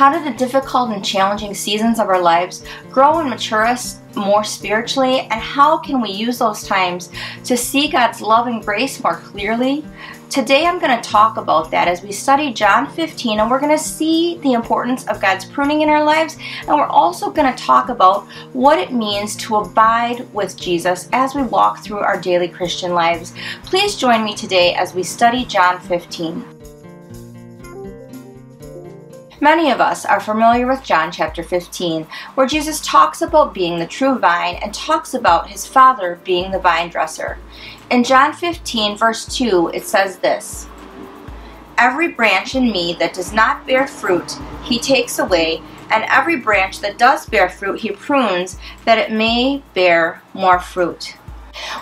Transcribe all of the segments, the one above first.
How do the difficult and challenging seasons of our lives grow and mature us more spiritually? And how can we use those times to see God's love and grace more clearly? Today I'm going to talk about that as we study John 15 and we're going to see the importance of God's pruning in our lives and we're also going to talk about what it means to abide with Jesus as we walk through our daily Christian lives. Please join me today as we study John 15. Many of us are familiar with John chapter 15, where Jesus talks about being the true vine and talks about his Father being the vine dresser. In John 15, verse 2, it says this Every branch in me that does not bear fruit, he takes away, and every branch that does bear fruit, he prunes, that it may bear more fruit.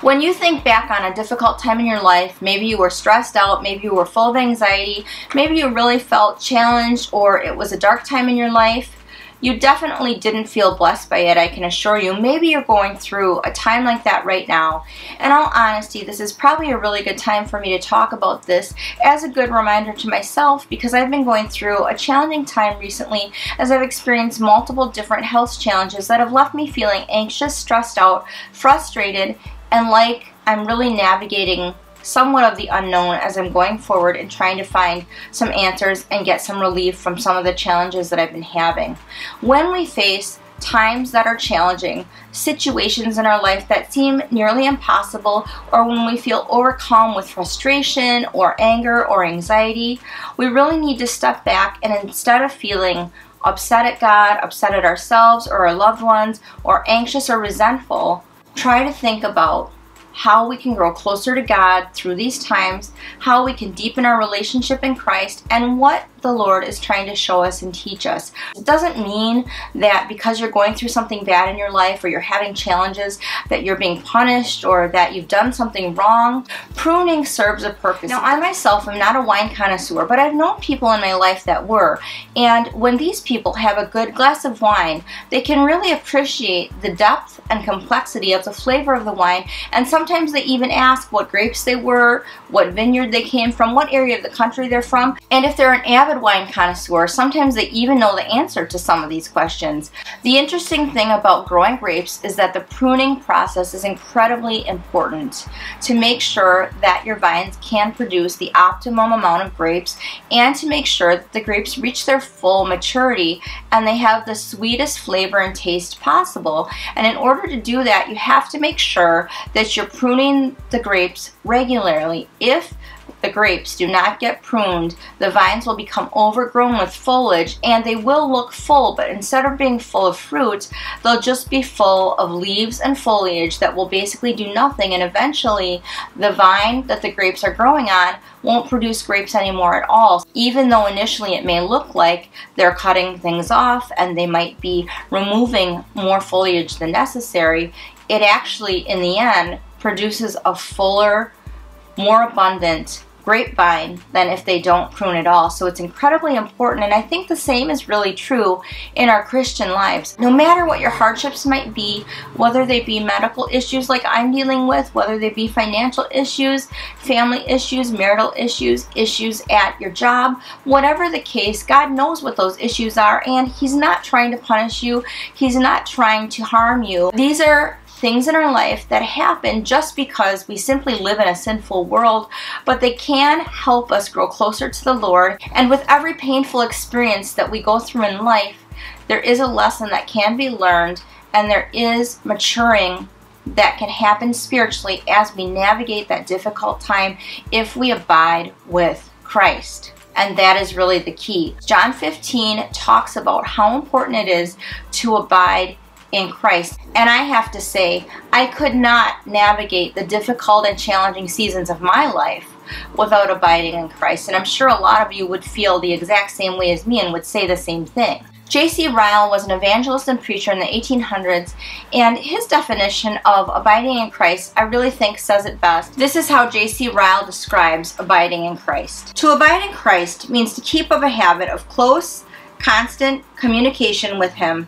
When you think back on a difficult time in your life, maybe you were stressed out, maybe you were full of anxiety, maybe you really felt challenged or it was a dark time in your life, you definitely didn't feel blessed by it, I can assure you. Maybe you're going through a time like that right now. In all honesty, this is probably a really good time for me to talk about this as a good reminder to myself because I've been going through a challenging time recently as I've experienced multiple different health challenges that have left me feeling anxious, stressed out, frustrated, and like I'm really navigating somewhat of the unknown as I'm going forward and trying to find some answers and get some relief from some of the challenges that I've been having. When we face times that are challenging, situations in our life that seem nearly impossible, or when we feel overcome with frustration or anger or anxiety, we really need to step back and instead of feeling upset at God, upset at ourselves or our loved ones, or anxious or resentful, try to think about how we can grow closer to God through these times, how we can deepen our relationship in Christ, and what the Lord is trying to show us and teach us. It doesn't mean that because you're going through something bad in your life or you're having challenges that you're being punished or that you've done something wrong. Pruning serves a purpose. Now, I myself am not a wine connoisseur, but I've known people in my life that were. And when these people have a good glass of wine, they can really appreciate the depth and complexity of the flavor of the wine. And sometimes they even ask what grapes they were, what vineyard they came from, what area of the country they're from. And if they're an avid wine connoisseur, sometimes they even know the answer to some of these questions. The interesting thing about growing grapes is that the pruning process is incredibly important to make sure that your vines can produce the optimum amount of grapes and to make sure that the grapes reach their full maturity and they have the sweetest flavor and taste possible. And in order to do that, you have to make sure that you're pruning the grapes regularly. If the grapes do not get pruned, the vines will become overgrown with foliage and they will look full, but instead of being full of fruit, they'll just be full of leaves and foliage that will basically do nothing and eventually the vine that the grapes are growing on won't produce grapes anymore at all. Even though initially it may look like they're cutting things off and they might be removing more foliage than necessary, it actually in the end produces a fuller, more abundant grapevine than if they don't prune at all. So it's incredibly important and I think the same is really true in our Christian lives. No matter what your hardships might be, whether they be medical issues like I'm dealing with, whether they be financial issues, family issues, marital issues, issues at your job, whatever the case, God knows what those issues are and He's not trying to punish you. He's not trying to harm you. These are things in our life that happen just because we simply live in a sinful world, but they can help us grow closer to the Lord. And with every painful experience that we go through in life, there is a lesson that can be learned and there is maturing that can happen spiritually as we navigate that difficult time if we abide with Christ. And that is really the key. John 15 talks about how important it is to abide in Christ. And I have to say, I could not navigate the difficult and challenging seasons of my life without abiding in Christ. And I'm sure a lot of you would feel the exact same way as me and would say the same thing. J.C. Ryle was an evangelist and preacher in the 1800s, and his definition of abiding in Christ, I really think, says it best. This is how J.C. Ryle describes abiding in Christ. To abide in Christ means to keep up a habit of close, constant communication with Him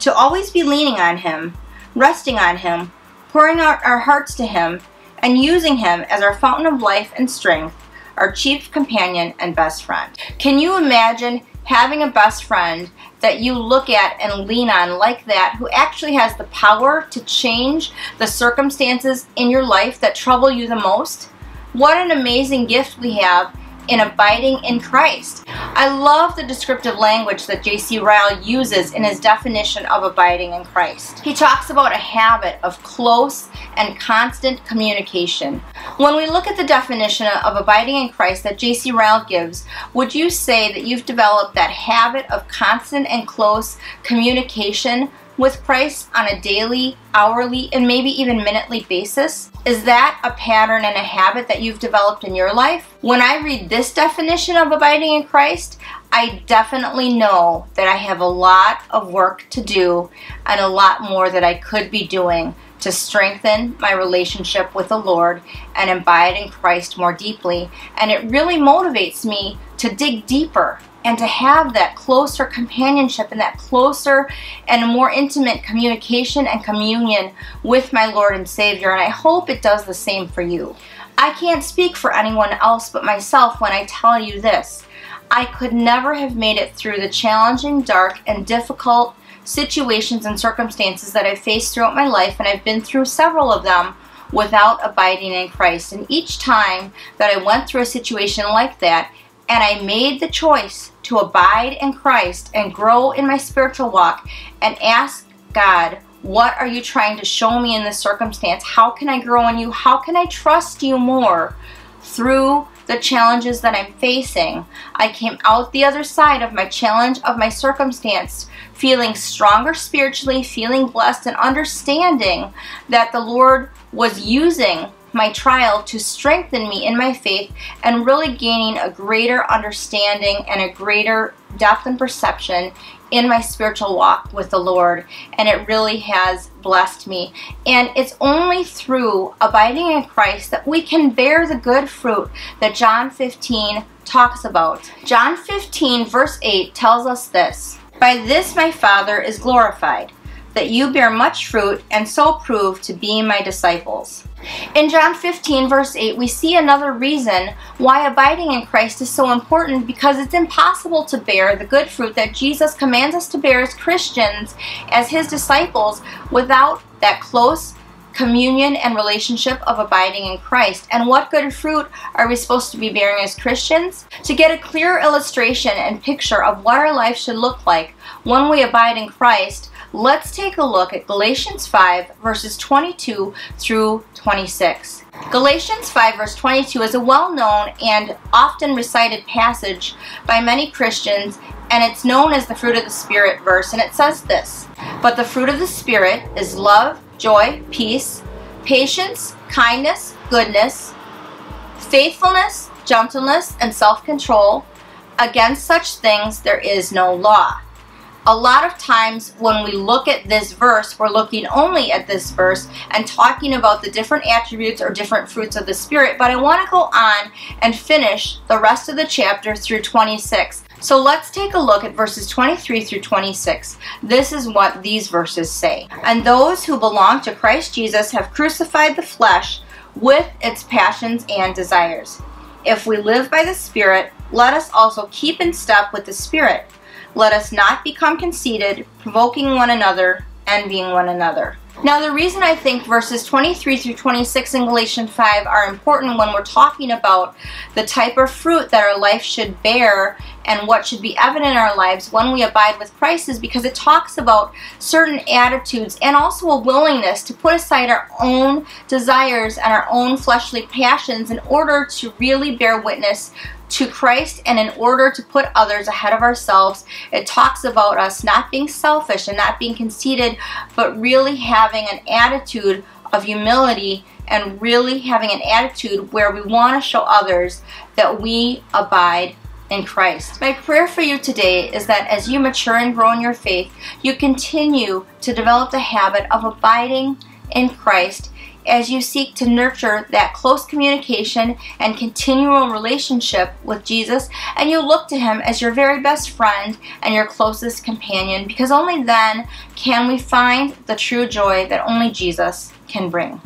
to always be leaning on Him, resting on Him, pouring out our hearts to Him, and using Him as our fountain of life and strength, our chief companion and best friend. Can you imagine having a best friend that you look at and lean on like that who actually has the power to change the circumstances in your life that trouble you the most? What an amazing gift we have in abiding in Christ. I love the descriptive language that J.C. Ryle uses in his definition of abiding in Christ. He talks about a habit of close and constant communication. When we look at the definition of abiding in Christ that J.C. Ryle gives, would you say that you've developed that habit of constant and close communication with Christ on a daily, hourly, and maybe even minutely basis? Is that a pattern and a habit that you've developed in your life? When I read this definition of abiding in Christ, I definitely know that I have a lot of work to do and a lot more that I could be doing to strengthen my relationship with the Lord and abide in Christ more deeply. And it really motivates me to dig deeper and to have that closer companionship and that closer and more intimate communication and communion with my Lord and Savior. And I hope it does the same for you. I can't speak for anyone else but myself when I tell you this. I could never have made it through the challenging, dark, and difficult situations and circumstances that I've faced throughout my life, and I've been through several of them without abiding in Christ. And each time that I went through a situation like that, and I made the choice to abide in Christ and grow in my spiritual walk and ask God, what are you trying to show me in this circumstance? How can I grow in you? How can I trust you more through the challenges that I'm facing? I came out the other side of my challenge, of my circumstance, feeling stronger spiritually, feeling blessed, and understanding that the Lord was using my trial to strengthen me in my faith and really gaining a greater understanding and a greater depth and perception in my spiritual walk with the Lord. And it really has blessed me. And it's only through abiding in Christ that we can bear the good fruit that John 15 talks about. John 15, verse 8 tells us this By this my Father is glorified that you bear much fruit and so prove to be my disciples. In John 15, verse 8, we see another reason why abiding in Christ is so important because it's impossible to bear the good fruit that Jesus commands us to bear as Christians, as his disciples, without that close communion and relationship of abiding in Christ. And what good fruit are we supposed to be bearing as Christians? To get a clear illustration and picture of what our life should look like when we abide in Christ, let's take a look at Galatians 5 verses 22 through 26. Galatians 5 verse 22 is a well-known and often recited passage by many Christians and it's known as the fruit of the Spirit verse and it says this, But the fruit of the Spirit is love, joy, peace, patience, kindness, goodness, faithfulness, gentleness, and self-control. Against such things there is no law a lot of times when we look at this verse, we're looking only at this verse and talking about the different attributes or different fruits of the Spirit. But I want to go on and finish the rest of the chapter through 26. So let's take a look at verses 23 through 26. This is what these verses say. And those who belong to Christ Jesus have crucified the flesh with its passions and desires. If we live by the Spirit, let us also keep in step with the Spirit. Let us not become conceited, provoking one another, envying one another. Now, the reason I think verses 23 through 26 in Galatians 5 are important when we're talking about the type of fruit that our life should bear and what should be evident in our lives when we abide with Christ is because it talks about certain attitudes and also a willingness to put aside our own desires and our own fleshly passions in order to really bear witness to Christ and in order to put others ahead of ourselves. It talks about us not being selfish and not being conceited, but really having an attitude of humility and really having an attitude where we want to show others that we abide in Christ. My prayer for you today is that as you mature and grow in your faith, you continue to develop the habit of abiding in Christ as you seek to nurture that close communication and continual relationship with Jesus, and you look to Him as your very best friend and your closest companion, because only then can we find the true joy that only Jesus can bring.